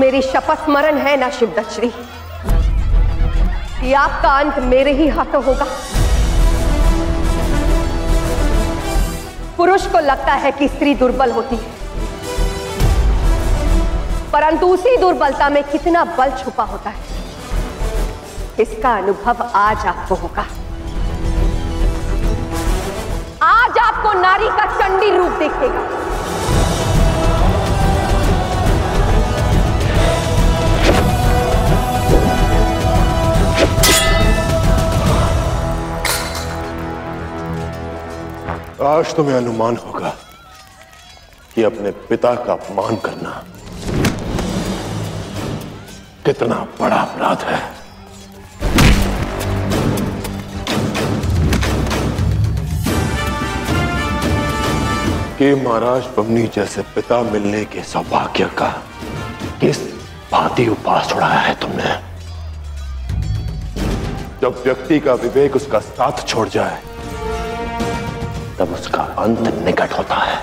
मेरी शपथ स्मरण है ना शिवदत्त श्री कि आपका अंत मेरे ही हाथों होगा। पुरुष को लगता है कि स्त्री दुर्बल होती है। परंतु उसी दुर्बलता में कितना बल छुपा होता है। इसका अनुभव आज आपको होगा। आज आपको नारी का चंडी रूप देखेगा। आज तुम्हें अनुमान होगा कि अपने पिता का अपमान करना कितना बड़ा अपराध है। कि महाराज बमनी जैसे पिता मिलने के सौभाग्य का किस भांति उपास उड़ाया है तुमने? जब व्यक्ति का विवेक उसका साथ छोड़ जाए तब उसका अंत निकट होता है।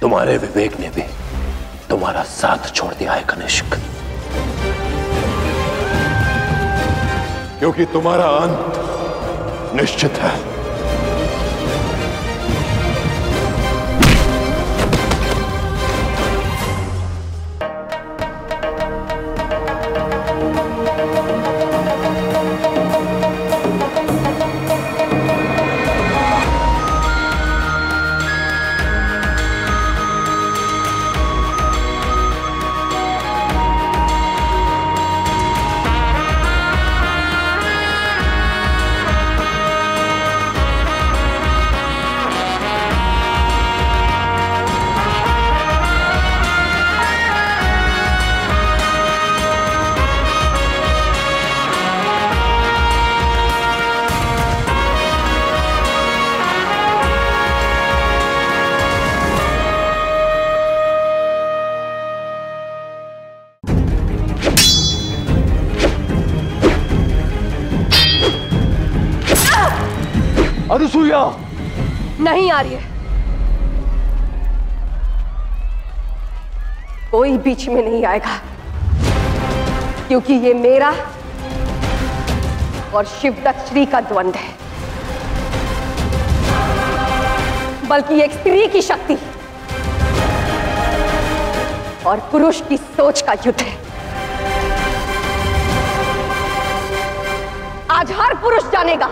तुम्हारे विवेक ने भी तुम्हारा साथ छोड़ दिया है, कनिष्क। क्योंकि तुम्हारा अंत निश्चित है। अनुसुईया नहीं आ रही है। कोई बीच में नहीं आएगा, क्योंकि ये मेरा और शिवदत्त श्री का द्वंद्व है। बल्कि एक स्त्री की शक्ति और पुरुष की सोच का युद्ध है। आज हर पुरुष जानेगा।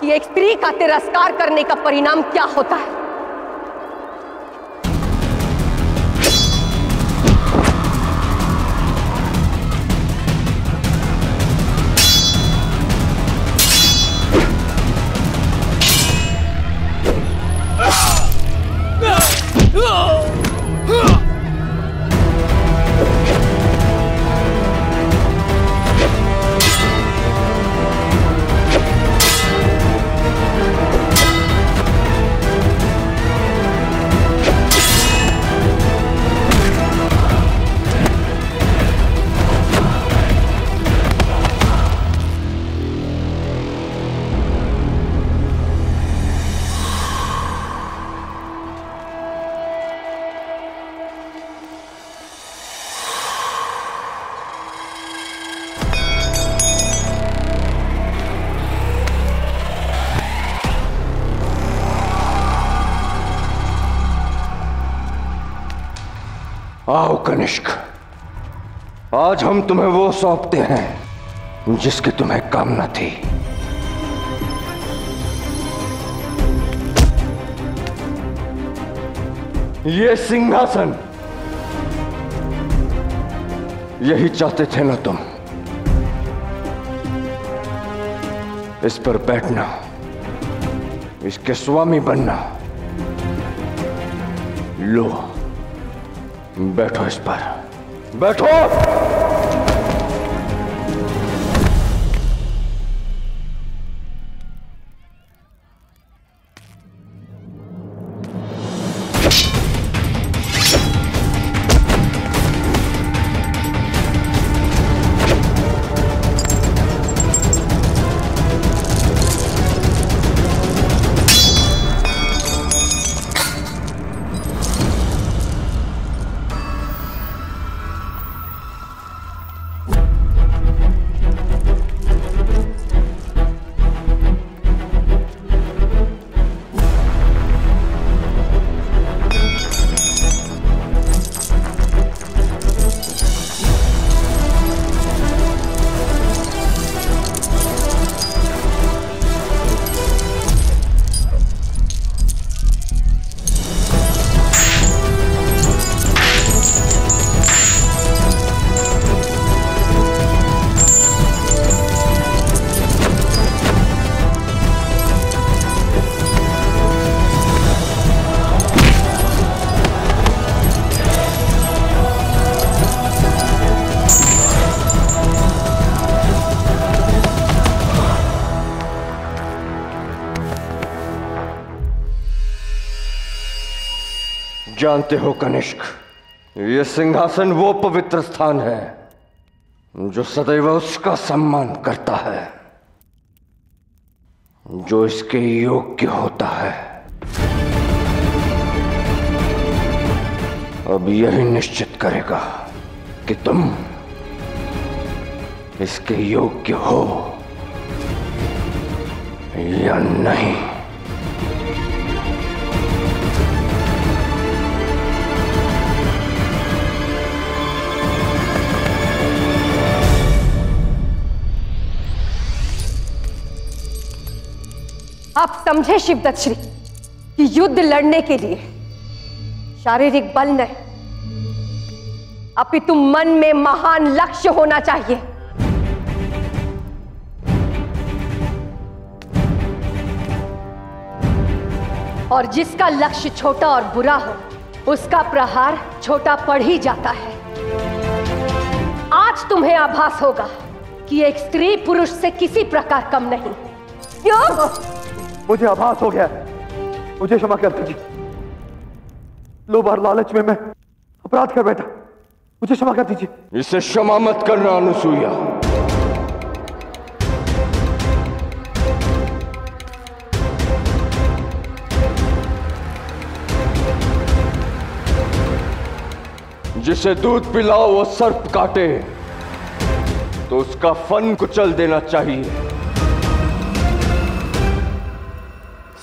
कि एक स्त्री का तिरस्कार करने का परिणाम क्या होता है? कनिष्क, आज हम तुम्हें वो सौंपते हैं जिसकी तुम्हें कामना थी। ये सिंहासन, यही चाहते थे ना तुम? इस पर बैठना, इसके स्वामी बनना, लो। बैठो इस पर। बैठो! जानते हो कनिष्क, ये सिंहासन वो पवित्र स्थान है जो सदैव उसका सम्मान करता है, जो इसके योग्य होता है। अब यही निश्चित करेगा कि तुम इसके योग्य हो या नहीं। आप समझे शिवदत्त श्री कि युद्ध लड़ने के लिए शारीरिक बल नहीं। अपितु मन में महान लक्ष्य होना चाहिए। और जिसका लक्ष्य छोटा और बुरा हो, उसका प्रहार छोटा पड़ ही जाता है। आज तुम्हें आभास होगा कि एक स्त्री पुरुष से किसी प्रकार कम नहीं। क्यों? मुझे आभास हो गया मुझे क्षमा कर दीजिए। लोभ और लालच में मैं अपराध कर बैठा। मुझे क्षमा कर दीजिए। इसे क्षमा मत करना, अनुसुईया। जिसे दूध पिलाओ, वो सर्प काटे। तो उसका फन कुचल देना चाहिए।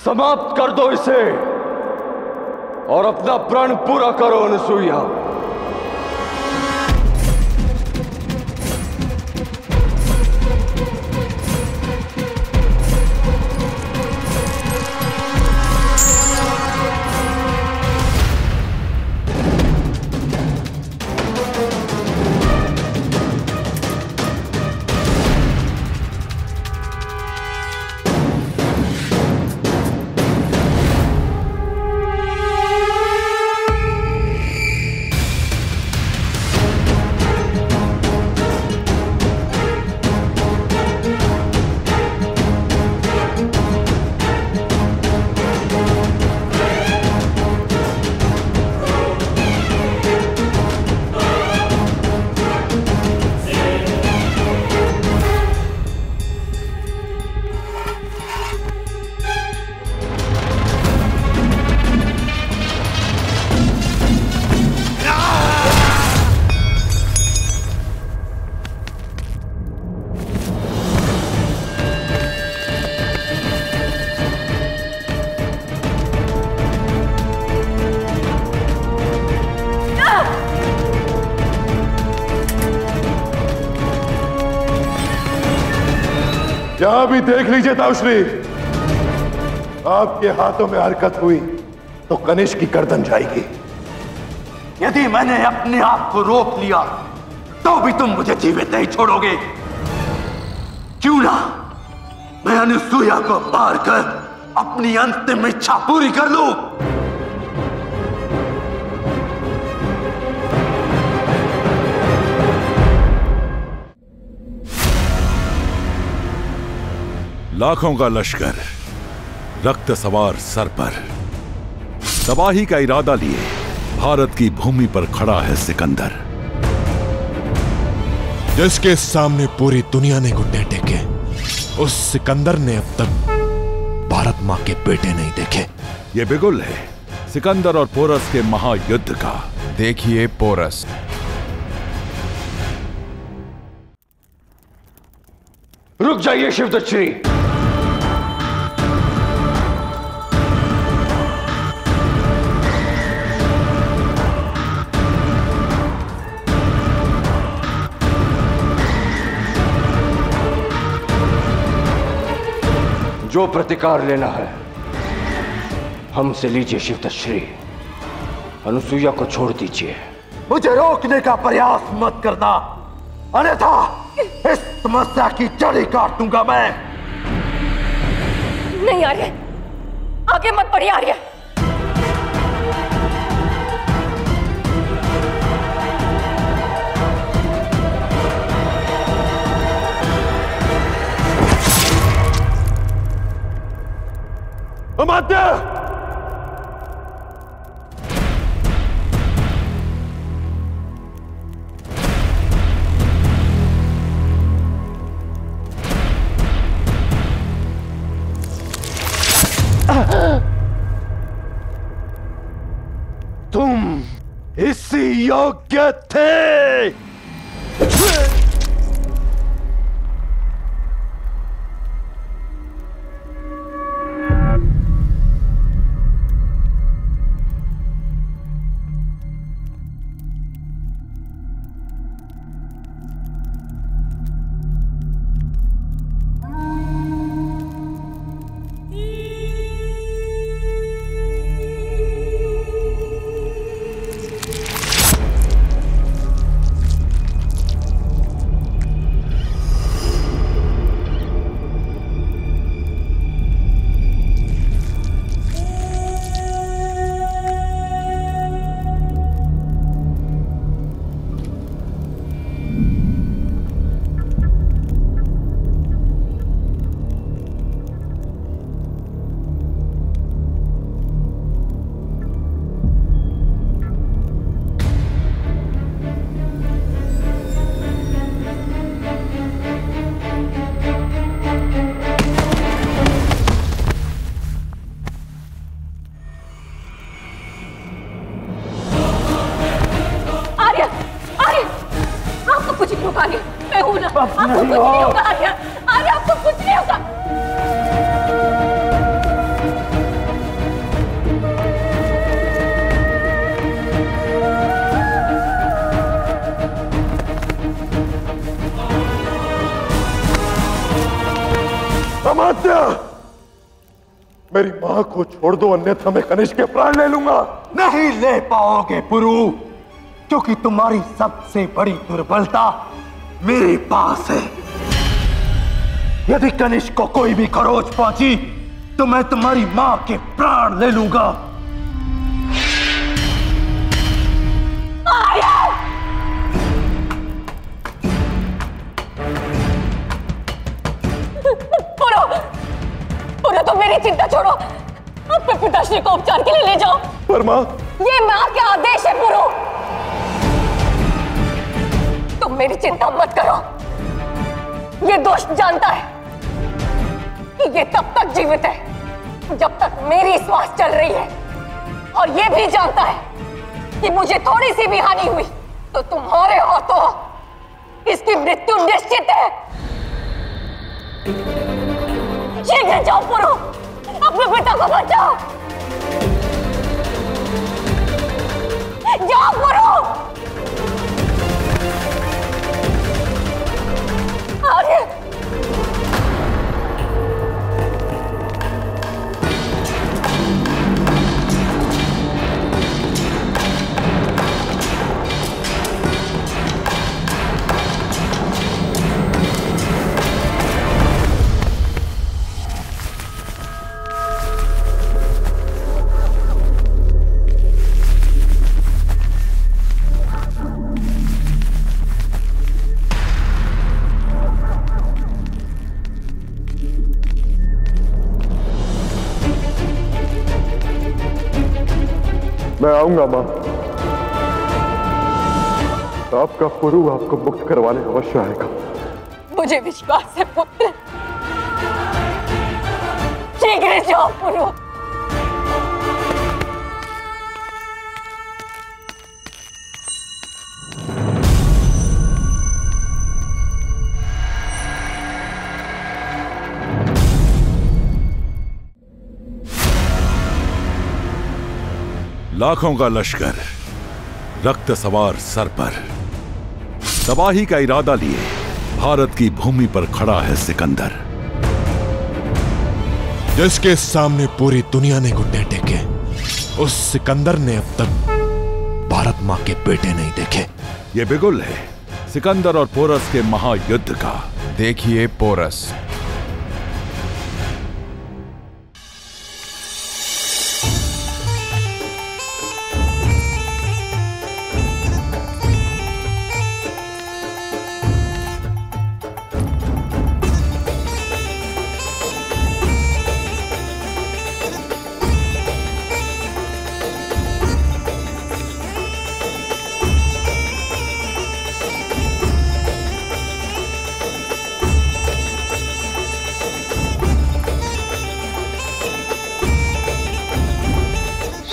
समाप्त कर दो इसे और अपना प्रण पूरा करो अनुसुईया। जहाँ भी देख लीजिए ताउश्री आपके हाथों में हरकत हुई तो कनिष्क की गर्दन जाएगी। यदि मैंने अपने आप को रोक लिया तो भी तुम मुझे जीवित नहीं छोड़ोगे। क्यों ना? मैं अनुसुईया को मार कर अपनी अंतिम इच्छा पूरी कर लूँ। लाखों का लश्कर, रक्त सवार सर पर। तबाही का इरादा लिए भारत की भूमि पर खड़ा है सिकंदर। जिसके सामने पूरी दुनिया ने घुटने टेके, उस सिकंदर ने अब तक भारत माँ के बेटे नहीं देखे। ये बिगुल है सिकंदर और पोरस के महायुद्ध का। देखिए पोरस। रुक जाइए शिवदश्री जो प्रतिकार लेना है हमसे लीजिए शिव शिवदश्री अनुसुईया को छोड़ दीजिए। मुझे रोकने का प्रयास मत करना। अन्यथा इस समस्या की जड़ी काट दूँगा मैं। नहीं आ रही आगे मत बढ़िए आर्य I'm out there! तुम इसी योग्य थे आर्य आपको कुछ नहीं होगा मेरी माँ को छोड़ दो, अन्यथा मैं कनिष्क के प्राण ले लूँगा। नहीं ले पाओगे पुरु, क्योंकि तुम्हारी सबसे बड़ी दुर्बलता मेरे पास है। यदि कनिष्क को कोई भी खरोच पहुँची तो मैं तुम्हारी माँ के प्राण ले लूँगा। पुरो पुरो तुम मेरी चिंता छोड़ो। अपने पिताश्री को उपचार के लिए ले जाओ। पर माँ। ये माँ के आदेश है पुरो तुम मेरी चिंता मत करो। ये दोस्त जानता है। कि ये तब तक जीवित है जब तक मेरी श्वास चल रही है। और ये भी जानता है कि मुझे थोड़ी सी भी हानि हुई तो तुम्हारे हाथों इसकी मृत्यु निश्चित है। जाओ पुरो, अपने पिता को बचाओ जाओ पुरो। आर्य माँ आपका गुरु आपको मुक्त करवाने अवश्य आएगा। मुझे विश्वास है, पुत्र। शीघ्र जाओ पुरु लाखों का लश्कर, रक्त सवार सर पर। तबाही का इरादा लिए भारत की भूमि पर खड़ा है सिकंदर। जिसके सामने पूरी दुनिया ने घुटने टेके, उस सिकंदर ने अब तक भारत माँ के बेटे नहीं देखे। ये बिगुल है सिकंदर और पोरस के महायुद्ध का। देखिए पोरस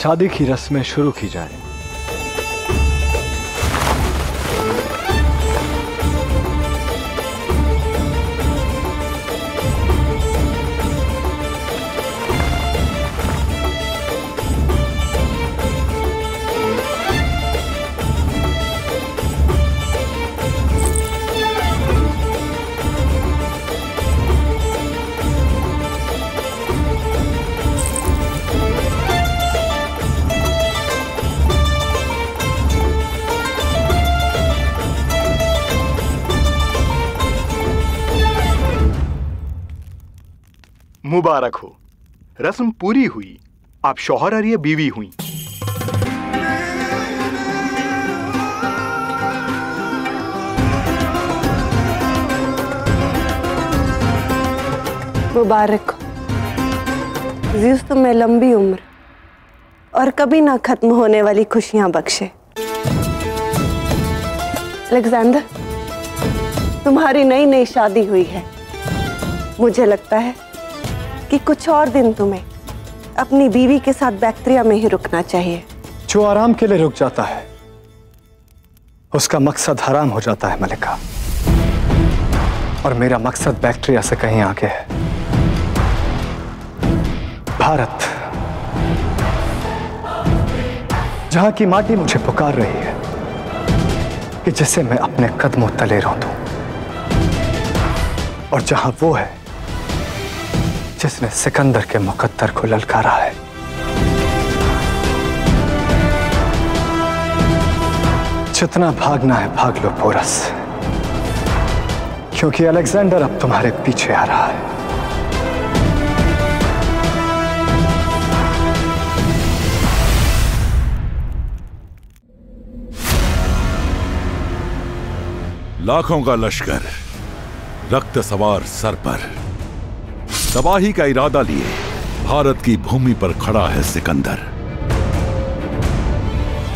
शादी की रस्में शुरू की जाएँ। मुबारक हो। रस्म पूरी हुई। आप शौहर और ये बीवी हुई। मुबारक हो। तुम्हें लंबी उम्र और कभी ना खत्म होने वाली खुशियाँ बख्शे। अलेक्जेंडर, तुम्हारी नई नई शादी हुई है। मुझे लगता है कि कुछ और दिन तुम्हें अपनी बीवी के साथ बैक्टीरिया में ही रुकना चाहिए। जो आराम के लिए रुक जाता है, उसका मकसद हराम हो जाता है, मलिका। और मेरा मकसद बैक्टीरिया से कहीं आगे है। भारत, जहाँ की माटी मुझे पुकार रही है, कि जिसे मैं अपने कदमों तले रौंदूं, और जहाँ वो है जिसने सिकंदर के मुकद्दर को ललकारा है। जितना भागना है, भाग लो पोरस क्योंकि अलेक्जेंडर अब तुम्हारे पीछे आ रहा है। लाखों का लश्कर, रक्त सवार सर पर। तबाही का इरादा लिए भारत की भूमि पर खड़ा है सिकंदर।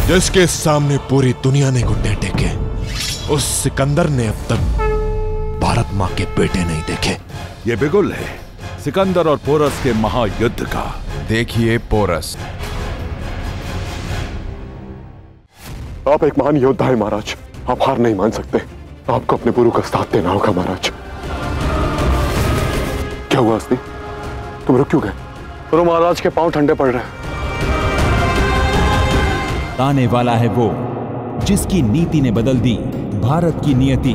जिसके सामने पूरी दुनिया ने घुटने टेके उस सिकंदर ने अब तक भारत माँ के बेटे नहीं देखे। ये बिगुल है सिकंदर और पोरस के महायुद्ध का। देखिए पोरस। आप एक महान योद्धा है महाराज। आप हार नहीं मान सकते। आपको अपने गुरु का साथ देना होगा महाराज। क्या हुआ हस्ती तुम रुक क्यों गए? तो महाराज के पाँव ठंडे पड़ रहे हैं। आने वाला है वो, जिसकी नीति ने बदल दी, भारत की नियति।